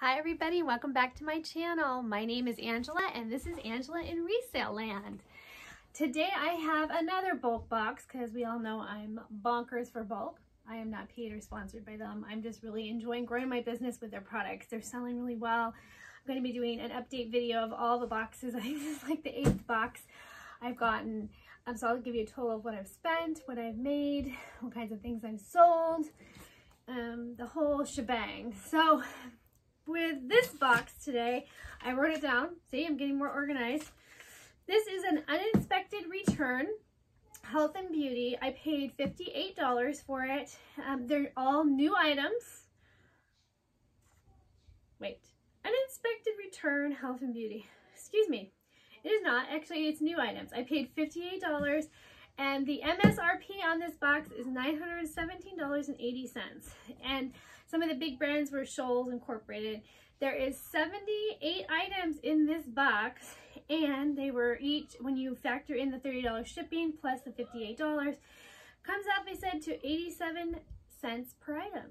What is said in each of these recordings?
Hi everybody, welcome back to my channel. My name is Angela and this is Angela in Resale Land. Today I have another BULQ box because we all know I'm bonkers for BULQ. I am not paid or sponsored by them. I'm just really enjoying growing my business with their products. They're selling really well. I'm going to be doing an update video of all the boxes. I think this is like the eighth box I've gotten. Um, so I'll give you a total of what I've spent, what I've made, what kinds of things I've sold, um, the whole shebang. So with this box today. I wrote it down. See, I'm getting more organized. This is an uninspected return, health and beauty. I paid $58 for it. Um, they're all new items. Wait, uninspected return, health and beauty. Excuse me. It is not. Actually, it's new items. I paid $58 and the MSRP on this box is $917.80. And some of the big brands were Shoals Incorporated. There is 78 items in this box and they were each, when you factor in the $30 shipping plus the $58, comes out, they said, to 87 cents per item.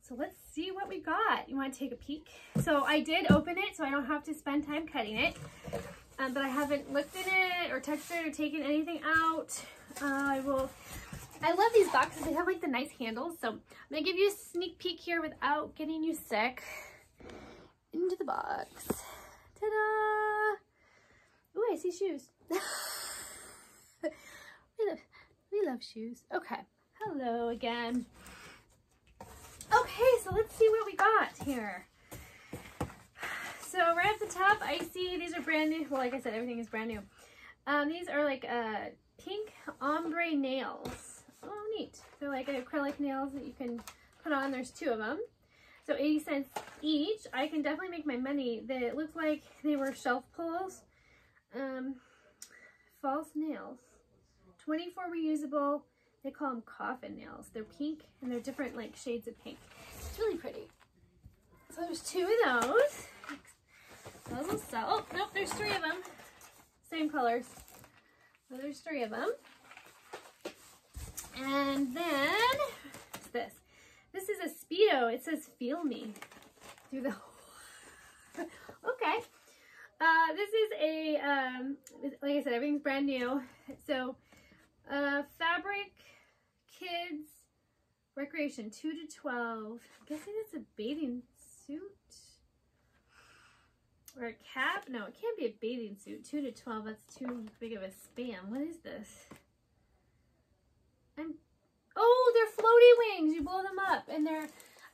So let's see what we got. You want to take a peek? So I did open it so I don't have to spend time cutting it. Um, but I haven't looked in it or touched it or taken anything out. Uh, I will I love these boxes. They have like the nice handles. So I'm going to give you a sneak peek here without getting you sick. Into the box. Ta-da! Ooh, I see shoes. we, love, we love shoes. Okay. Hello again. Okay, so let's see what we got here. So right at the top, I see these are brand new. Well, like I said, everything is brand new. Um, these are like uh, pink ombre nails. Oh, neat. They're like acrylic nails that you can put on. There's two of them. So 80 cents each. I can definitely make my money. They look like they were shelf pulls. Um, false nails. 24 reusable. They call them coffin nails. They're pink and they're different like shades of pink. It's really pretty. So there's two of those. Those will sell. Oh, nope, there's three of them. Same colors. So there's three of them. And then, what's this? This is a Speedo. It says feel me through the, okay. Uh, this is a, um, like I said, everything's brand new. So, uh, fabric, kids, recreation, 2 to 12. I'm guessing it's a bathing suit. Or a cap? No, it can't be a bathing suit. 2 to 12, that's too big of a span. What is this? I'm, oh, they're floaty wings. You blow them up and they're,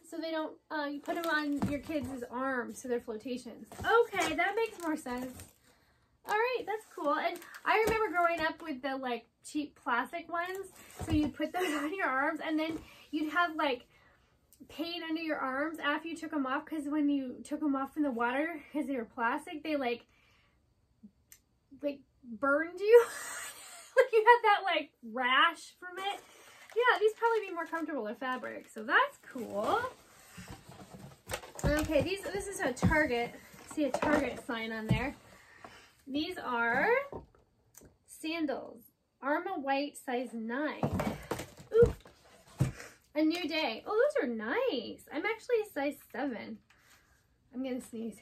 so they don't, uh, you put them on your kids' arms so they're flotations. Okay, that makes more sense. All right, that's cool. And I remember growing up with the like cheap plastic ones. So you'd put those on your arms and then you'd have like pain under your arms after you took them off because when you took them off in the water because they were plastic, they like, like burned you. like you had that like rash from it. Yeah, these probably be more comfortable with fabric. So that's cool. Okay, these this is a Target. See a Target sign on there. These are sandals. Arma White size 9. Ooh. A new day. Oh, those are nice. I'm actually a size 7. I'm going to sneeze.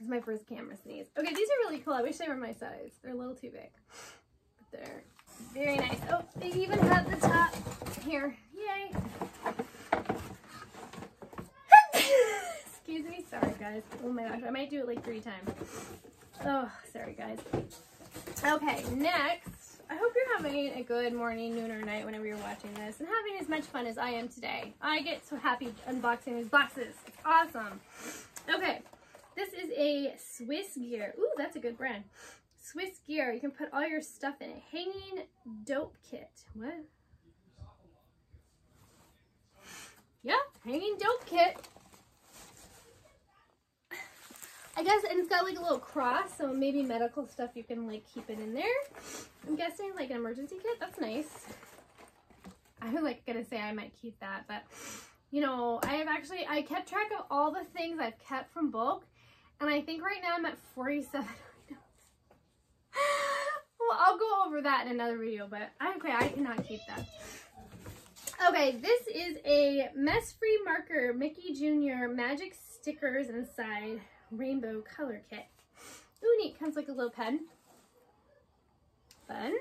Is my first camera sneeze. Okay, these are really cool. I wish they were my size. They're a little too big. But they're very nice. Oh, they even have the top here. Yay. Excuse me. Sorry, guys. Oh my gosh. I might do it like three times. Oh, sorry, guys. Okay, next. I hope you're having a good morning, noon, or night whenever you're watching this and having as much fun as I am today. I get so happy unboxing these boxes. It's awesome. Okay, this is a Swiss gear. Ooh, that's a good brand. Swiss gear. You can put all your stuff in it. Hanging dopp kit. What? Yeah, hanging dopp kit. I guess, and it's got like a little cross, so maybe medical stuff you can like keep it in there. I'm guessing like an emergency kit. That's nice. I'm like gonna say I might keep that, but you know, I have actually, I kept track of all the things I've kept from BULQ, and I think right now I'm at 47 well, I'll go over that in another video, but I, okay, I cannot keep that. Okay, this is a mess-free marker Mickey Jr. magic stickers inside rainbow color kit. Ooh, neat. Comes like a little pen. Fun.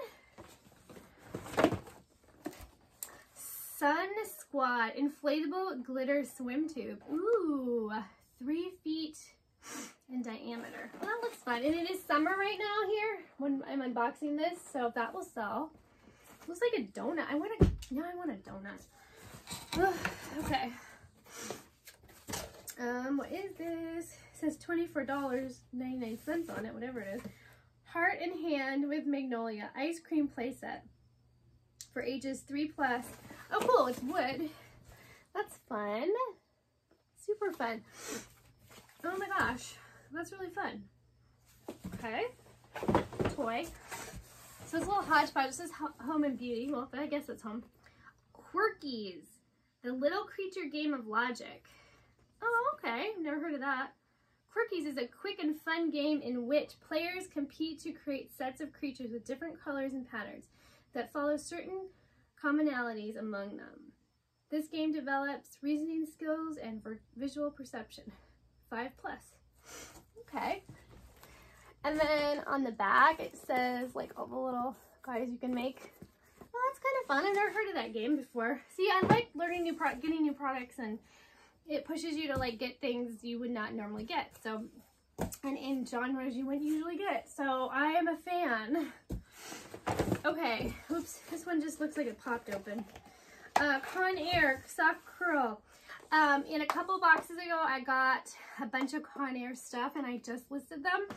Sun Squad inflatable glitter swim tube. Ooh, three feet in diameter. Well, that looks fun. And it is summer right now here when I'm unboxing this, so that will sell. Looks like a donut. I want a, now I want a donut. Ugh, okay. Um, what is this? It says $24.99 on it, whatever it is. Hearth & Hand with Magnolia Ice Cream Playset for ages 3 plus. Oh, cool. It's wood. That's fun. Super fun. That's really fun. Okay. Toy. So it's a little hodgepodge. It says home and beauty. Well, I guess it's home. Quirkies. The little creature game of logic. Oh, okay. Never heard of that. Quirkies is a quick and fun game in which players compete to create sets of creatures with different colors and patterns that follow certain commonalities among them. This game develops reasoning skills and visual perception. Five plus. Okay. And then on the back it says like all the little guys you can make. Oh, that's kind of fun. I've never heard of that game before. See, I like learning new pro getting new products and it pushes you to like get things you would not normally get. So, and in genres you wouldn't usually get. So I am a fan. Okay, oops, this one just looks like it popped open. Uh, Soft Curl. Um, in a couple boxes ago, I got a bunch of Conair stuff and I just listed them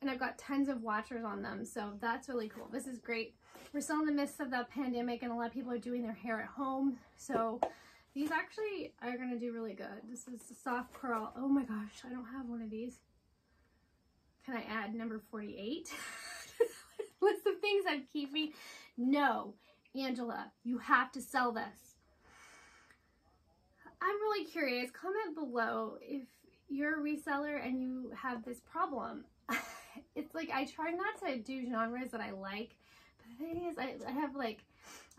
and I've got tons of watchers on them. So that's really cool. This is great. We're still in the midst of the pandemic and a lot of people are doing their hair at home. So these actually are going to do really good. This is a soft curl. Oh my gosh, I don't have one of these. Can I add number 48? What's the things I'm keeping? No, Angela, you have to sell this. I'm really curious. Comment below if you're a reseller and you have this problem. it's like I try not to do genres that I like. But the thing is, I, I have like,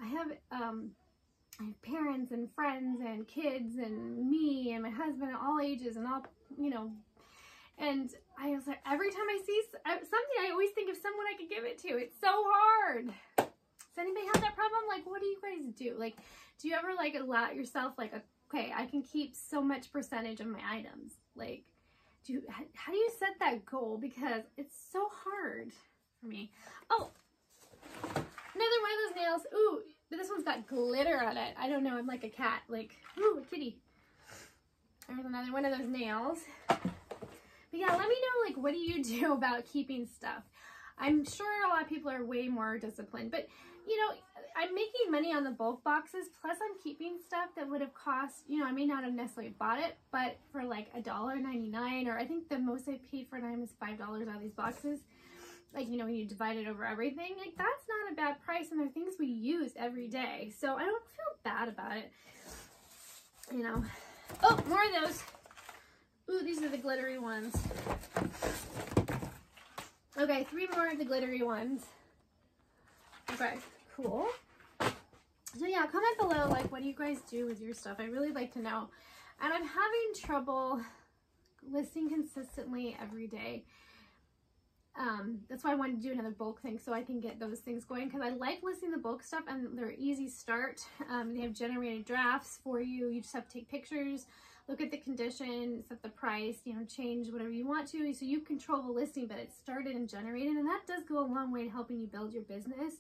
I have um, I have parents and friends and kids and me and my husband at all ages and all, you know, and I was like, every time I see something, I always think of someone I could give it to. It's so hard. Does anybody have that problem? Like, what do you guys do? Like, do you ever like allow yourself like, okay, I can keep so much percentage of my items. Like, do how do you set that goal? Because it's so hard for me. Oh, another one of those nails. Ooh, but this one's got glitter on it. I don't know. I'm like a cat. Like, ooh, a kitty. There's another one of those nails. But yeah, let me know, like, what do you do about keeping stuff? I'm sure a lot of people are way more disciplined, but you know, I'm making money on the BULQ boxes, plus I'm keeping stuff that would have cost, you know, I may not have necessarily bought it, but for like a dollar ninety nine, or I think the most I paid for an item is $5 out of these boxes like, you know, when you divide it over everything, like that's not a bad price and they're things we use every day. So I don't feel bad about it, you know. Oh, more of those. Ooh, these are the glittery ones. Okay, three more of the glittery ones. Okay, cool. So yeah, comment below, like, what do you guys do with your stuff? I really like to know. And I'm having trouble listing consistently every day um, that's why I wanted to do another BULQ thing so I can get those things going because I like listing the BULQ stuff and they're easy start. Um, they have generated drafts for you. You just have to take pictures, look at the condition, set the price, you know, change whatever you want to. So you control the listing, but it's started and generated and that does go a long way to helping you build your business.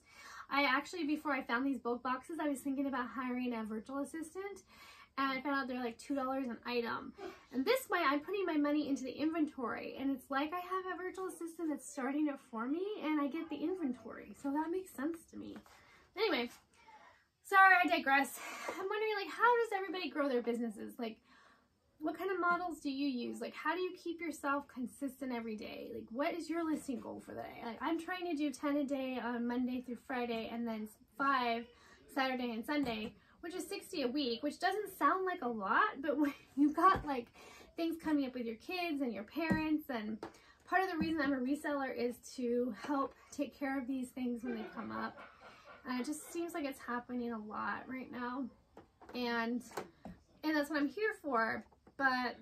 I actually, before I found these BULQ boxes, I was thinking about hiring a virtual assistant and I found out they're like $2 an item. And this way I'm putting my money into the inventory and it's like I have a virtual assistant that's starting it for me and I get the inventory. So that makes sense to me. Anyway, sorry I digress. I'm wondering like how does everybody grow their businesses? Like what kind of models do you use? Like how do you keep yourself consistent every day? Like what is your listing goal for the day? Like I'm trying to do 10 a day on Monday through Friday and then five Saturday and Sunday which is 60 a week, which doesn't sound like a lot, but when you've got like things coming up with your kids and your parents and part of the reason I'm a reseller is to help take care of these things when they come up. And it just seems like it's happening a lot right now. And and that's what I'm here for. But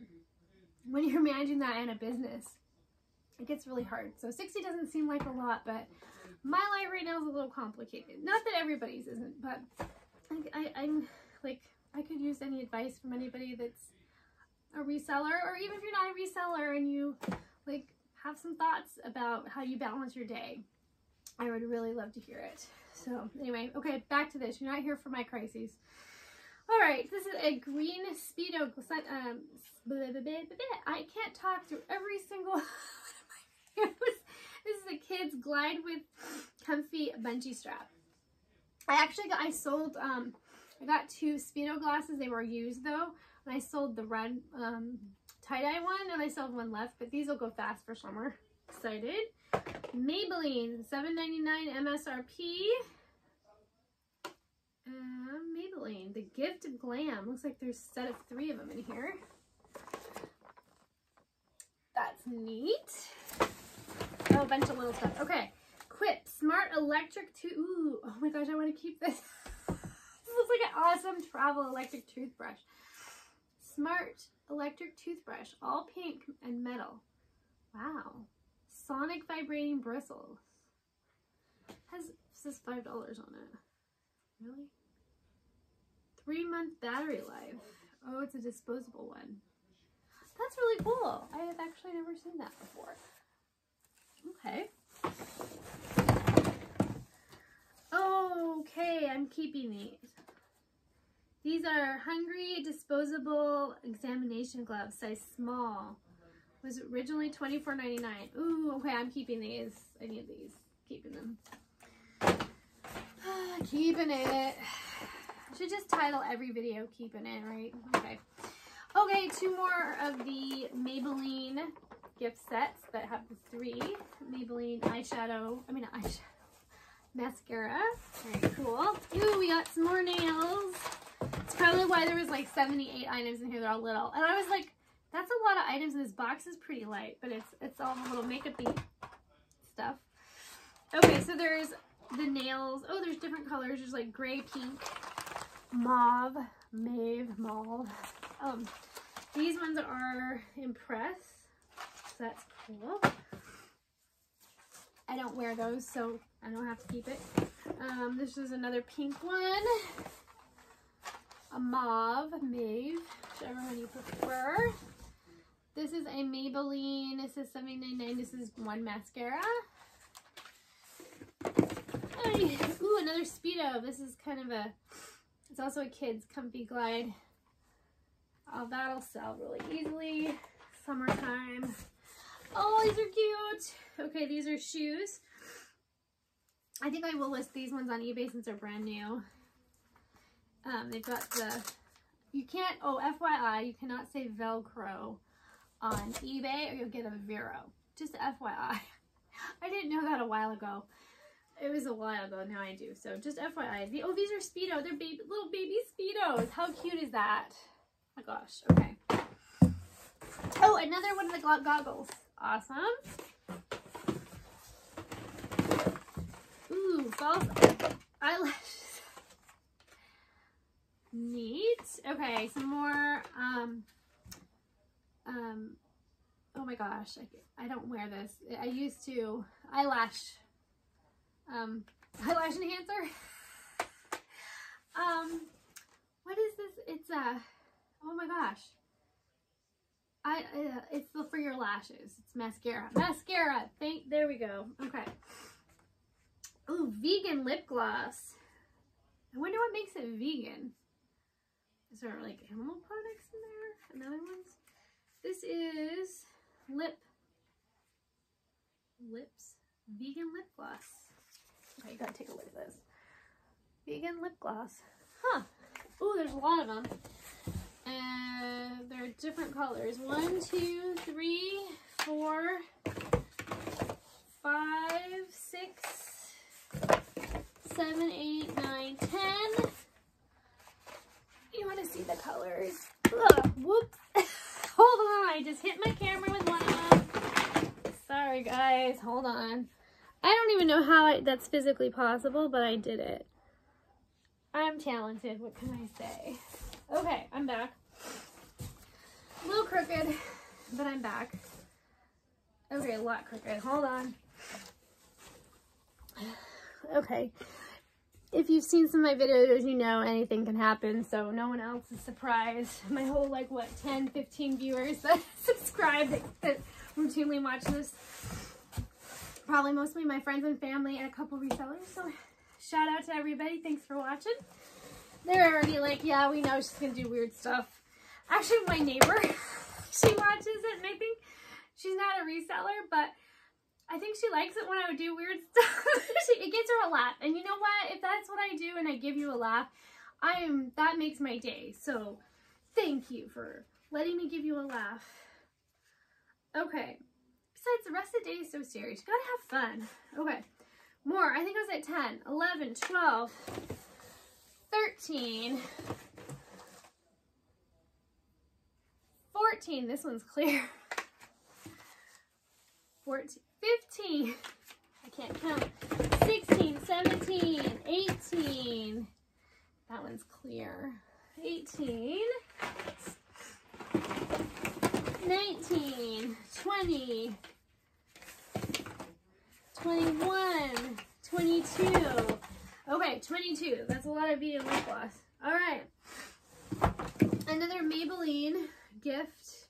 when you're managing that in a business, it gets really hard. So 60 doesn't seem like a lot, but my life right now is a little complicated. Not that everybody's isn't, but I, I, am like, I could use any advice from anybody that's a reseller, or even if you're not a reseller and you like have some thoughts about how you balance your day. I would really love to hear it. So anyway, okay, back to this. You're not here for my crises. All right, this is a green Speedo. Um, blah, blah, blah, I can't talk through every single. This is a kid's glide with comfy bungee strap. I actually got, I sold, um, I got two Speedo glasses. They were used though. And I sold the red um, tie-dye one and I still have one left, but these will go fast for summer. Excited. Maybelline, $7.99 MSRP. Uh, Maybelline, The Gift of Glam. Looks like there's a set of three of them in here. That's neat. Oh, a bunch of little stuff. Okay. Quip Smart Electric Tooth. Ooh, oh my gosh, I want to keep this. this looks like an awesome travel electric toothbrush. Smart electric toothbrush, all pink and metal. Wow. Sonic vibrating bristles. Has says five dollars on it. Really? Three month battery life. Oh, it's a disposable one. That's really cool. I have actually never seen that before. Okay. Okay, I'm keeping these. These are Hungry Disposable Examination Gloves, size small. Was originally $24.99. Ooh, okay, I'm keeping these. I need these. Keeping them. keeping it. Should just title every video Keeping It, right? Okay. Okay, two more of the Maybelline gift sets that have the three Maybelline eyeshadow, I mean eyeshadow, mascara. Very cool. Ooh, we got some more nails. It's probably why there was like 78 items in here. They're all little. And I was like, that's a lot of items. And this box is pretty light, but it's it's all the little makeupy stuff. Okay, so there's the nails. Oh, there's different colors. There's like gray, pink, mauve, mauve, mauve. Um, these ones are Impress that's cool. I don't wear those, so I don't have to keep it. Um, this is another pink one. A mauve, mauve, whichever one you prefer. This is a Maybelline. This is $7.99. This is one mascara. Ooh, another Speedo. This is kind of a, it's also a kid's comfy glide. Oh, that'll sell really easily. Summertime. Oh, these are cute. Okay, these are shoes. I think I will list these ones on eBay since they're brand new. Um, they've got the, you can't, oh, FYI, you cannot say Velcro on eBay or you'll get a VeRO. Just FYI. I didn't know that a while ago. It was a while ago, now I do. So just FYI. The, oh, these are Speedo. They're baby, little baby Speedos. How cute is that? Oh my gosh. Okay. Oh, another one of the goggles. Awesome. Ooh, false eyelashes. Neat. Okay, some more, um, um, oh my gosh, I, I don't wear this. I used to, eyelash, um, eyelash enhancer. um, what is this? It's a, uh, oh my gosh. I, uh, it's for your lashes. It's mascara. Mascara. Thank, there we go. Okay. Ooh, vegan lip gloss. I wonder what makes it vegan. Is there like animal products in there? Another ones? This is lip, lips, vegan lip gloss. Okay, you gotta take a look at this. Vegan lip gloss. Huh. Ooh, there's a lot of them. And they're different colors. One, two, three, four, five, six, seven, eight, nine, ten. You want to see the colors. Ugh, whoop. Hold on, I just hit my camera with one of them. Sorry, guys. Hold on. I don't even know how I, that's physically possible, but I did it. I'm talented. What can I say? Okay, I'm back. A little crooked, but I'm back. Okay, a lot crooked. Hold on. Okay. If you've seen some of my videos, you know anything can happen, so no one else is surprised. My whole, like, what, 10, 15 viewers that subscribe that, that routinely watch this. Probably mostly my friends and family and a couple resellers, so shout out to everybody. Thanks for watching. They're already like, yeah, we know she's going to do weird stuff. Actually, my neighbor, she watches it, and I think she's not a reseller, but I think she likes it when I would do weird stuff. it gets her a laugh. And you know what? If that's what I do and I give you a laugh, I am that makes my day. So thank you for letting me give you a laugh. Okay. Besides, the rest of the day is so serious. You gotta have fun. Okay. More. I think I was at 10, 11, 12, 13, 14. This one's clear. 14, 15. I can't count. 16, 17, 18. That one's clear. 18. 19, 20, 21, 22. Okay, 22. That's a lot of V and lip gloss. All right. Another Maybelline gift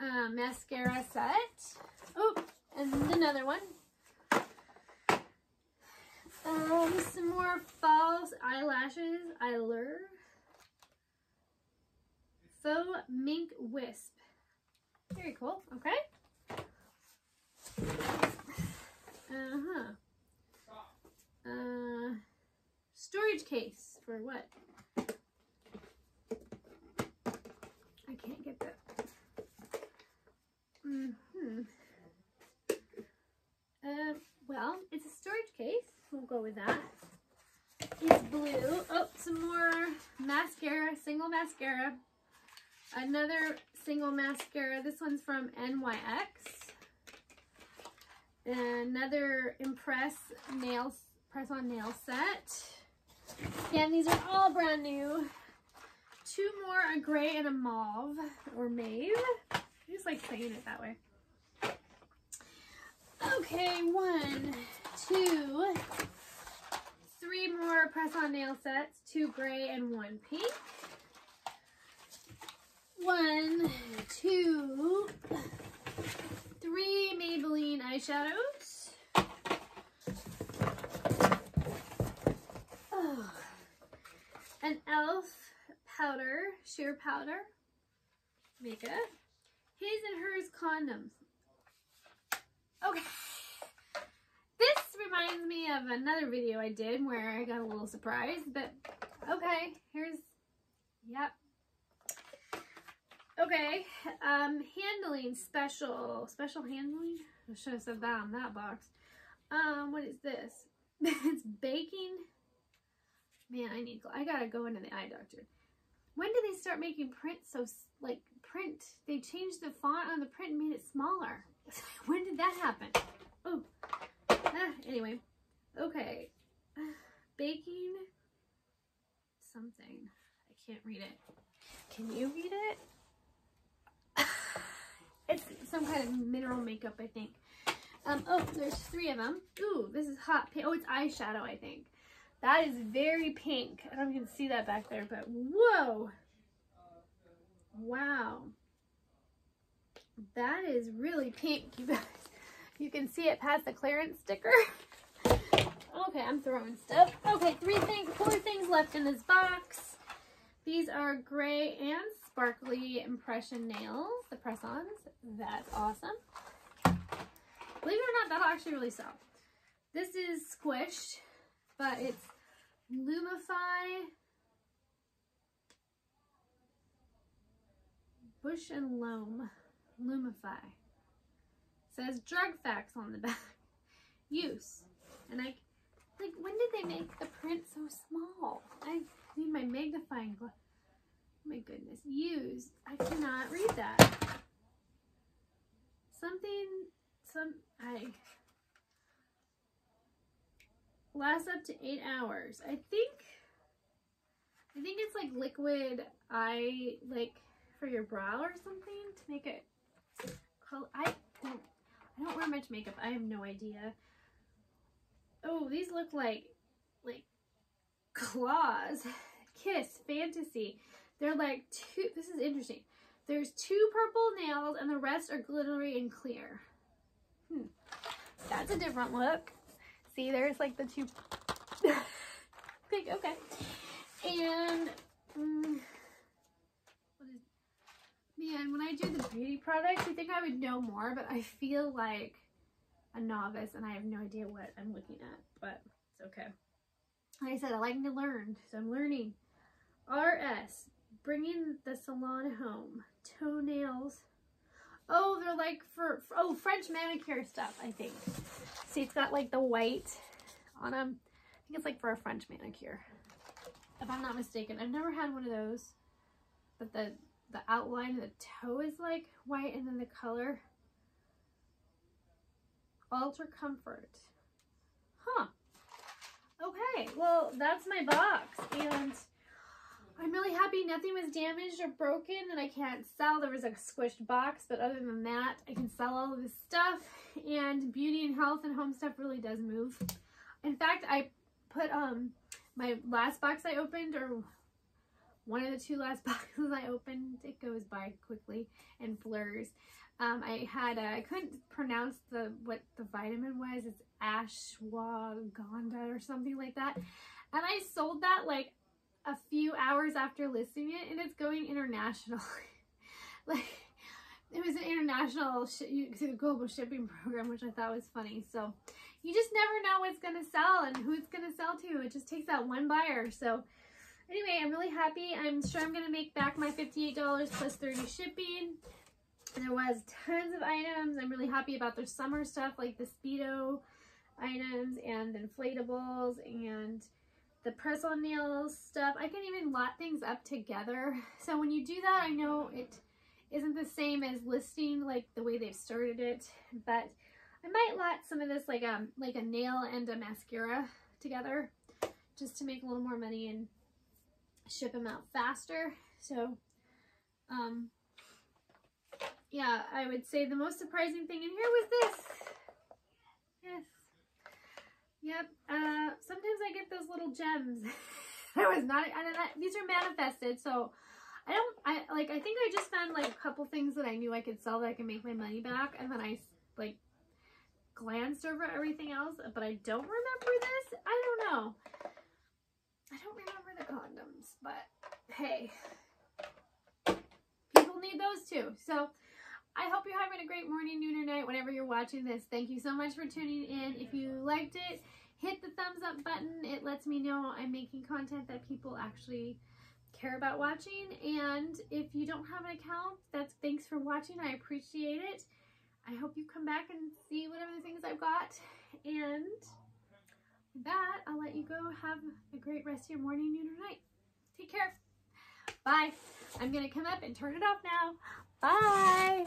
uh, mascara set. Oh, and another one. Um, some more false eyelashes. Eyelure. Faux Mink Wisp. Very cool. Okay. Uh-huh. Uh, storage case for what? I can't get that. Mm-hmm. Uh, well, it's a storage case. We'll go with that. It's blue. Oh, some more mascara, single mascara. Another single mascara. This one's from NYX. Another Impress nails press-on nail set. Again, these are all brand new. Two more, a gray and a mauve, or mauve. I just like saying it that way. Okay, one, two, three more press-on nail sets, two gray and one pink. One, two, three Maybelline eyeshadows. Oh. An e.l.f. powder, sheer powder, makeup. His and hers condoms. Okay. This reminds me of another video I did where I got a little surprised, but okay, here's, yep. Okay, um, handling special, special handling? I should have said that on that box. Um, what is this? it's baking. Man, I need, I gotta go into the eye doctor. When did they start making print so, like, print? They changed the font on the print and made it smaller. when did that happen? Oh, ah, anyway. Okay. Baking something. I can't read it. Can you read it? Some kind of mineral makeup, I think. Um, oh, there's three of them. Ooh, this is hot pink. Oh, it's eyeshadow, I think. That is very pink. I don't can see that back there, but whoa. Wow. That is really pink, you guys. You can see it past the clearance sticker. okay, I'm throwing stuff. Okay, three things, four things left in this box. These are gray and sparkly impression nails, the press-ons. That's awesome. Believe it or not, that'll actually really sell. This is squished, but it's Lumify Bush and Loam. Lumify. says drug facts on the back. Use. And I, like, when did they make the print so small? I need my magnifying glass. Oh my goodness. Use. I cannot read that. Something, some I lasts up to eight hours. I think I think it's like liquid eye like for your brow or something to make it color. I don't I don't wear much makeup. I have no idea. Oh, these look like like claws. Kiss Fantasy. They're like two this is interesting. There's two purple nails and the rest are glittery and clear. Hmm. That's a different look. See, there's like the two. Big, okay. And, um, man, when I do the beauty products, you think I would know more, but I feel like a novice and I have no idea what I'm looking at, but it's okay. Like I said, I like to learn, so I'm learning. RS, bringing the salon home. Toenails. Oh, they're like for, for, oh, French manicure stuff, I think. See, it's got like the white on them. I think it's like for a French manicure. If I'm not mistaken. I've never had one of those. But the, the outline of the toe is like white and then the color. Ultra Comfort. Huh. Okay, well, that's my box. And I'm really happy nothing was damaged or broken and I can't sell. There was a squished box, but other than that, I can sell all of this stuff. And beauty and health and home stuff really does move. In fact, I put um my last box I opened, or one of the two last boxes I opened, it goes by quickly and blurs. Um, I had, I couldn't pronounce the what the vitamin was. It's ashwagandha or something like that. And I sold that like a few hours after listing it and it's going international. like it was an international global shipping program, which I thought was funny. So you just never know what's going to sell and who it's going to sell to. It just takes that one buyer. So anyway, I'm really happy. I'm sure I'm going to make back my $58 plus 30 shipping. There was tons of items. I'm really happy about their summer stuff like the Speedo items and inflatables and the press-on nails stuff. I can even lot things up together. So when you do that, I know it isn't the same as listing like the way they've started it, but I might lot some of this like um like a nail and a mascara together just to make a little more money and ship them out faster. So um yeah, I would say the most surprising thing in here was this. Yes. Yep. Uh, sometimes I get those little gems. I was not, I, these are manifested, so I don't, I, like, I think I just found, like, a couple things that I knew I could sell that I can make my money back, and then I, like, glanced over everything else, but I don't remember this. I don't know. I don't remember the condoms, but hey, people need those too. So, I hope you're having a great morning, noon, or night whenever you're watching this. Thank you so much for tuning in. If you liked it, hit the thumbs up button. It lets me know I'm making content that people actually care about watching. And if you don't have an account, that's thanks for watching. I appreciate it. I hope you come back and see whatever things I've got. And that, I'll let you go. Have a great rest of your morning, noon, or night. Take care. Bye. I'm going to come up and turn it off now. Bye.